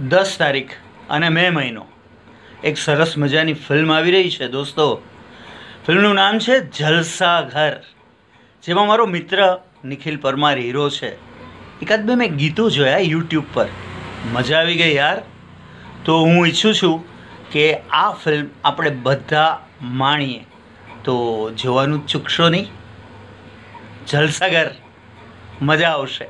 દસ તારીખ અને મે મહિનો. એક સરસ મજાની ફિલ્મ આવી રહી છે, દોસ્તો. ફિલ્મનું નામ છે જલસાઘર, જેમાં મારો મિત્ર નિખિલ પરમાર હીરો છે. એકાદ બે મેં ગીતો જોયા યુટ્યુબ પર. મજા આવી ગઈ યાર. તો હું ઈચ્છું છું કે આ ફિલ્મ આપણે બધા માણીએ. તો જોવાનું ચૂકશો નહીં? જલસાગર મજા આવશે.